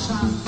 sunshine.